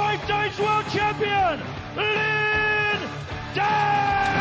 five times world champion, Lynn Dan!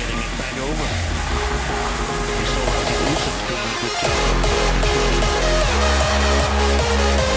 Getting it back over. We saw Rasmus Olsen doing a good job.